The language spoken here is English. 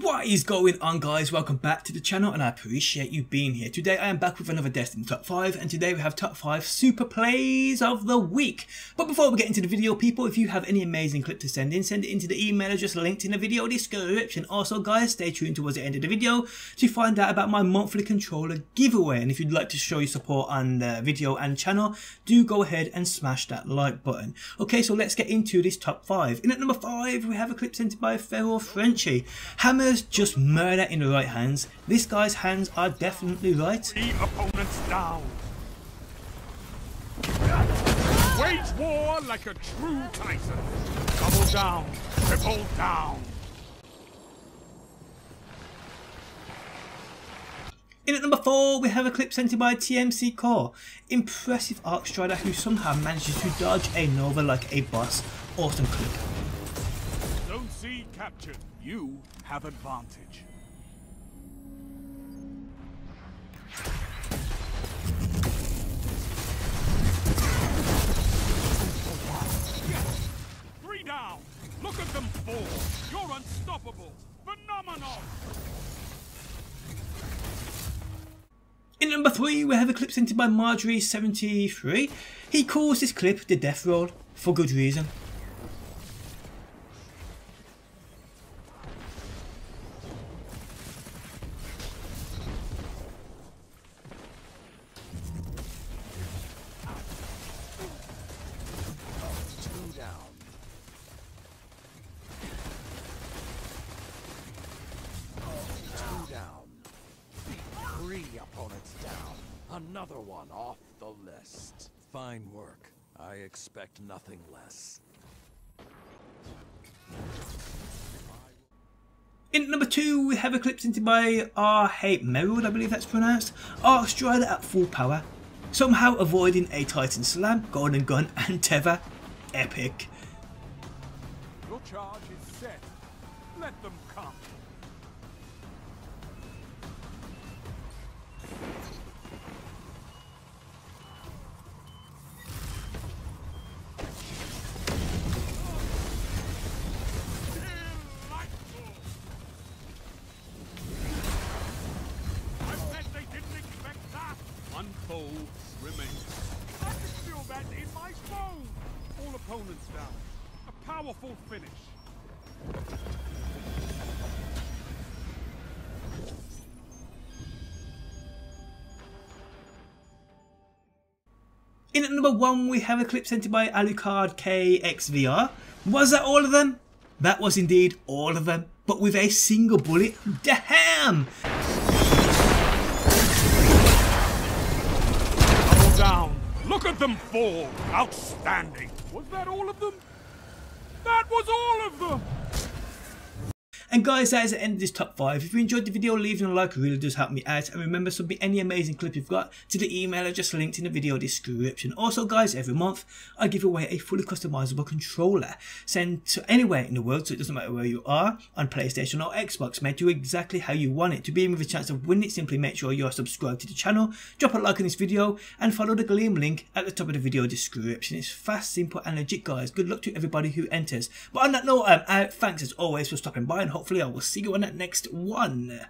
What is going on guys, welcome back to the channel and I appreciate you being here. Today I am back with another Destiny Top 5 and today we have Top 5 Super Plays of the Week. But before we get into the video people, if you have any amazing clip to send in, send it into the email address linked in the video description. Also guys, stay tuned towards the end of the video to find out about my monthly controller giveaway. And if you'd like to show your support on the video and channel, do go ahead and smash that like button. Okay, so let's get into this Top 5. In at number 5, we have a clip sent by Feral Frenchy. Hammer just murder in the right hands. This guy's hands are definitely right. Three opponents down. Wage war like a true Tyson. Double down, triple down. In at number 4, we have a clip sent in by TMC Core. Impressive Arc Strider who somehow manages to dodge a Nova like a boss. Awesome clip. Captured. You have advantage. Three down. Look at them fall. You're unstoppable. Phenomenal. In number 3, we have a clip sent in by Marjorie73. He calls this clip the death roll, for good reason. Opponents down. Another one off the list. Fine work. I expect nothing less. In number two, we have a clip sent by R. Hate Merrill, I believe that's pronounced. Arc Strider at full power, somehow avoiding a Titan Slam, Golden Gun, and Tether. Epic. Your charge is set. Let them come. One foe remains. I can feel that in my bones. All opponents down. A powerful finish. In at number one, we have a clip sent by Alucard KXVR. Was that all of them? That was indeed all of them, but with a single bullet. Damn! Look at them fall. Outstanding. Was that all of them? That was all of them. And guys, that is the end of this top 5. If you enjoyed the video, leaving a like really does help me out. And remember, submit any amazing clip you've got to the email address linked in the video description. Also guys, every month I give away a fully customizable controller sent to anywhere in the world, so it doesn't matter where you are, on PlayStation or Xbox, made you exactly how you want it. To be in with a chance of winning it, simply make sure you're subscribed to the channel, drop a like on this video, and follow the Gleam link at the top of the video description. It's fast, simple, and legit guys. Good luck to everybody who enters. But on that note, I'm out. Thanks as always for stopping by, and hopefully I will see you on that next one.